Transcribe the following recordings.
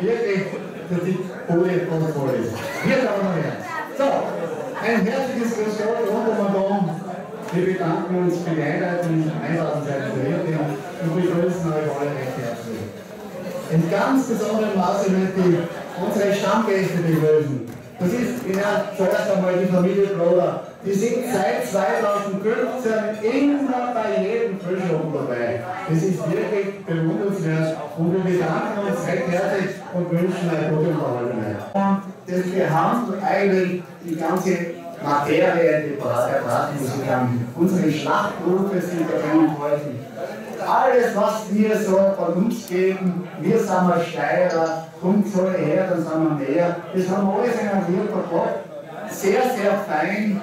wirklich der die Bude und voll ist. Hier Damen und Herren. So, ein herzliches Grüß Gott den Dom. Wir bedanken uns für die Einleitung, Einladung seitens der Wirtin und begrüßen euch alle recht herzlich. In ganz besonderem Maße möchte ich unsere Stammgäste begrüßen. Das ist zuerst einmal die Familie Broder. Die sind seit 2015 immer bei jedem Frühstück dabei. Das ist wirklich bewundernswert und wir bedanken uns recht herzlich und wünschen eine gute Unterhaltung. Und wir haben eigentlich die ganze Materie, die erbraten muss haben. Unsere Schlachtrufe sind darin enthalten. Alles, was wir so von uns geben, wir sind mal Steirer, kommt so her, dann sind wir mehr. Das haben wir alles in einem Wirkung Sehr, sehr fein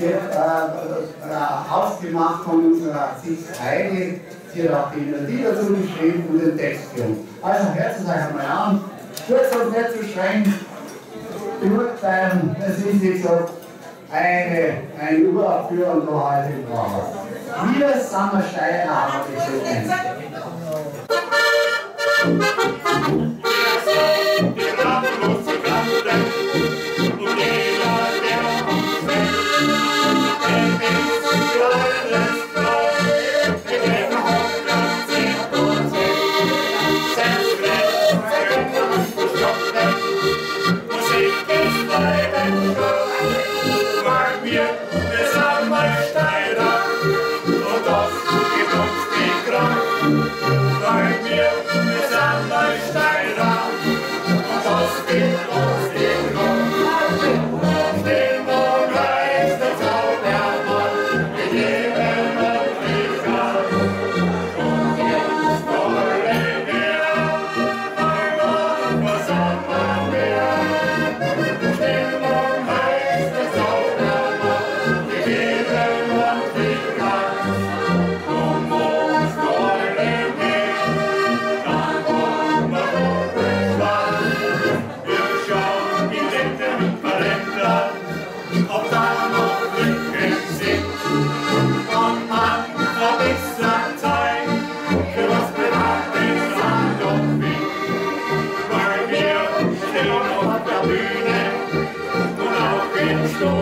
äh, ausgemacht von unserer. Sie hat auch die dazu geschrieben und den Text uns. Also hört es euch einmal an. Kurz und nicht zu streng beurteilen. Es ist wie gesagt eine, ein Uraufführung da heute im Brauhaus. Wir sind wir Steirer, aber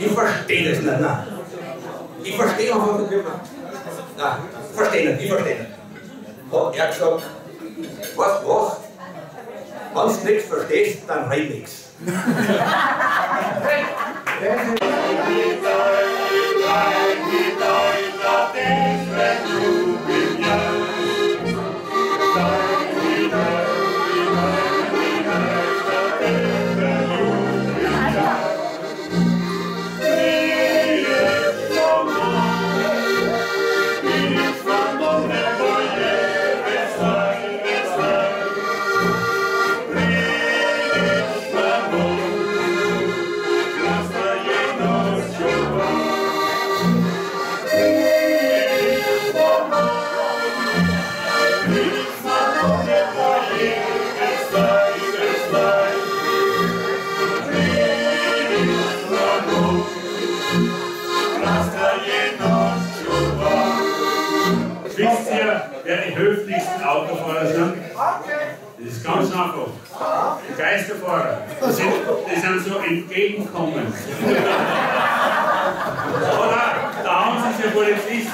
Die verstehen es nicht. Nein. Die verstehen einfach nicht Nou, versta verstehen nicht, die verstehen nicht. Hat er gesagt, weißt was? Wenn du nichts verstehst, dann red Wisst ihr, wer die höflichsten Autofahrer sind? Das ist ganz einfach. Geisterfahrer. Die sind, die sind so entgegenkommen. Oder? Da haben sie sich ja vor den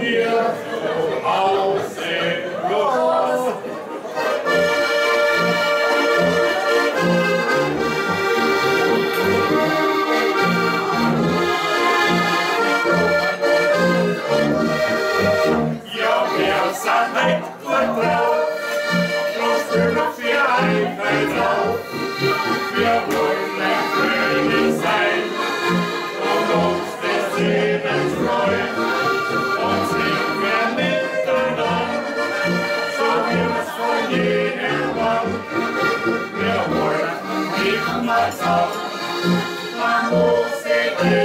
wir mal auf, sechs niemals auf, man muss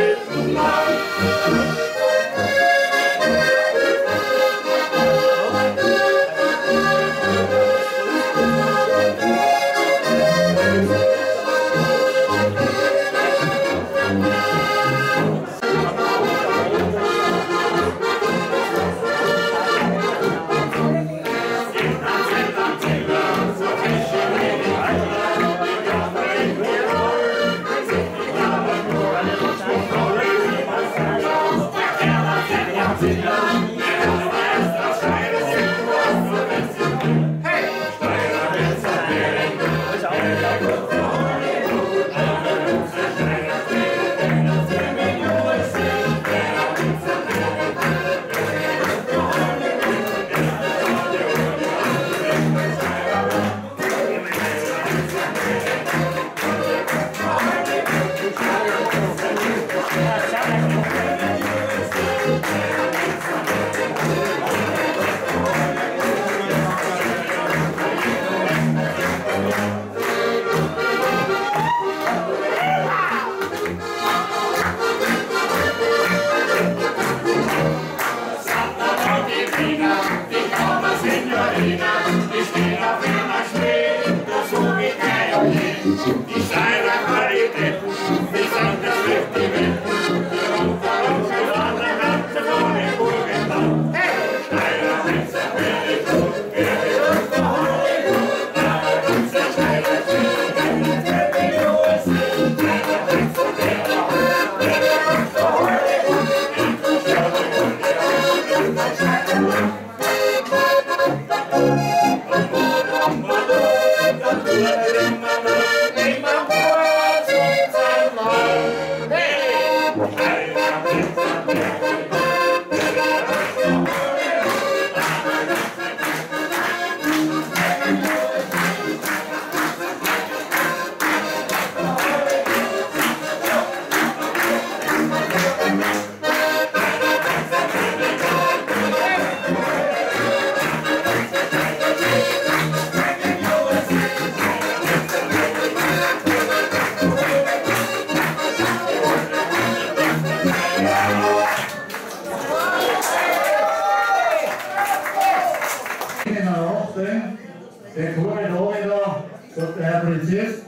Korridor wieder, sagt der Herr Polizist,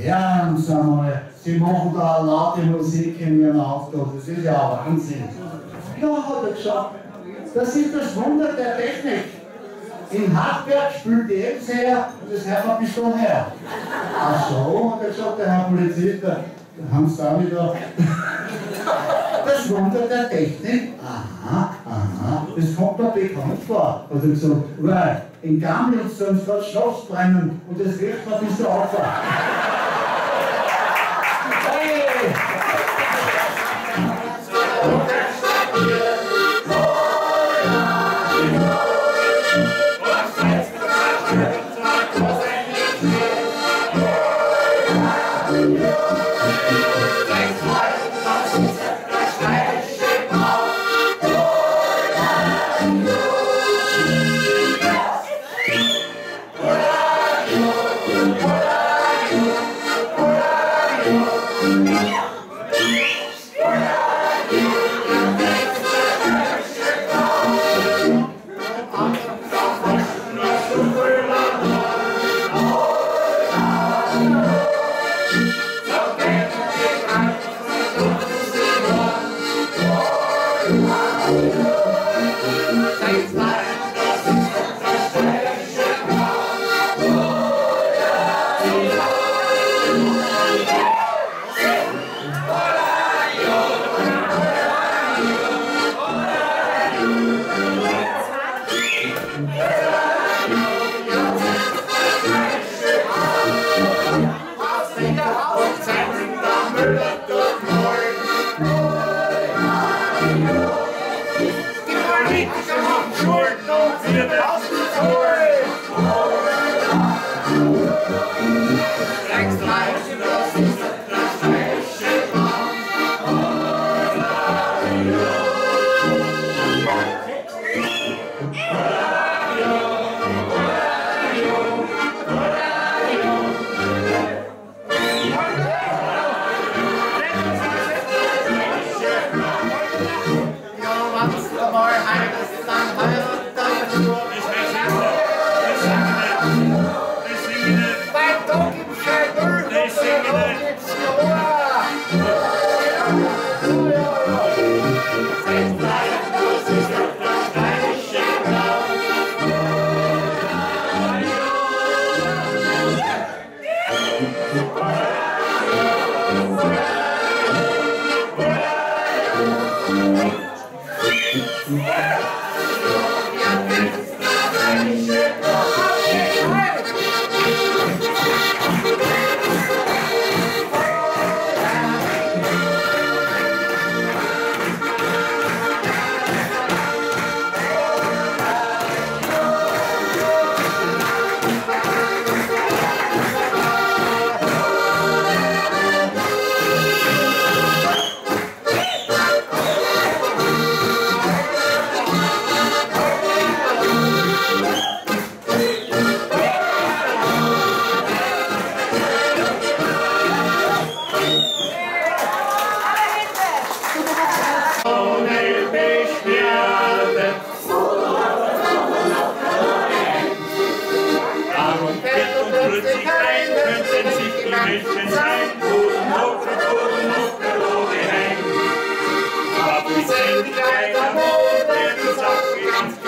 Hören Sie mal, Sie machen da laute Musik in Ihrem Auto, das ist ja Wahnsinn. Ja, hat er gesagt, das ist das Wunder der Technik. In Hartberg spielt die Ems her und das hört man bis her. Ach so, hat er gesagt, der Herr Polizist, da haben Sie da wieder. Das Wunder der Technik? Das kommt mir bekannt vor. Hat er gesagt, weil in Gamlitz sollen sie gerade Schloss brennen und das riecht mir bis auf. Oh.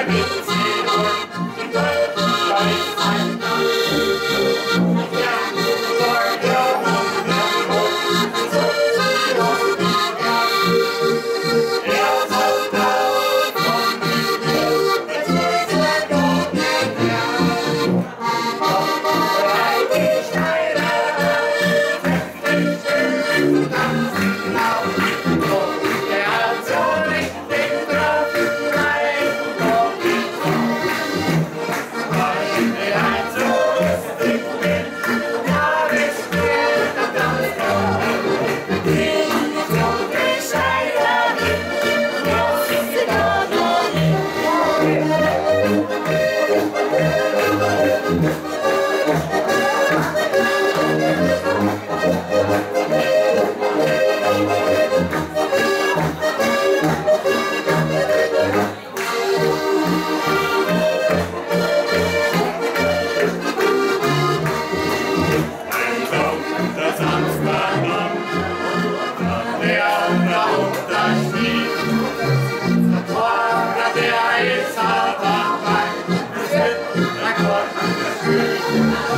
Let me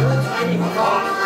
のうちにこ